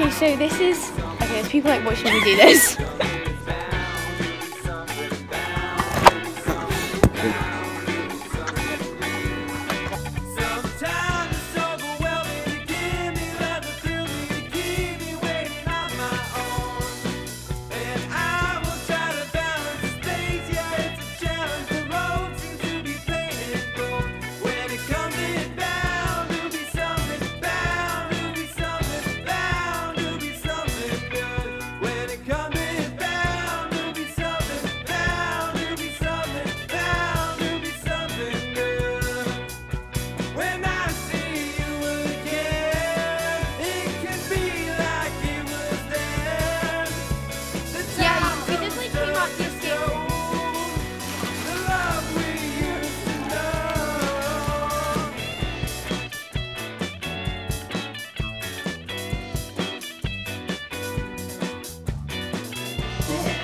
Okay, so this is, okay, there's people like watching me do this.